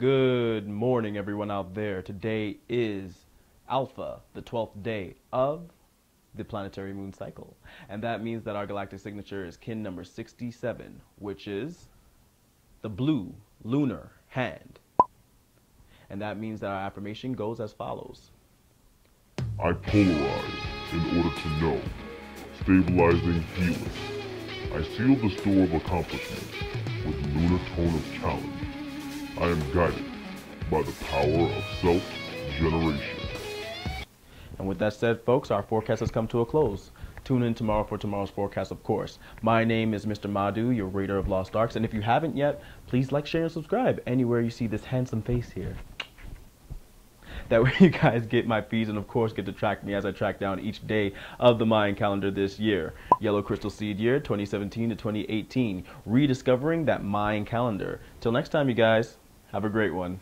Good morning, everyone out there. Today is Alpha, the 12th day of the planetary moon cycle. And that means that our galactic signature is kin number 67, which is the blue lunar hand. And that means that our affirmation goes as follows I polarize in order to know, stabilizing healing. I seal the store of accomplishment with lunar tone of challenge. I am guided by the power of self-generation. And with that said, folks, our forecast has come to a close. Tune in tomorrow for tomorrow's forecast, of course. My name is Mr. Madu, your reader of Lost Arks, and if you haven't yet, please like, share, and subscribe anywhere you see this handsome face here. That way you guys get my feeds and of course get to track me as I track down each day of the Mayan calendar this year. Yellow Crystal Seed Year 2017 to 2018. Rediscovering that Mayan calendar. Till next time you guys, have a great one.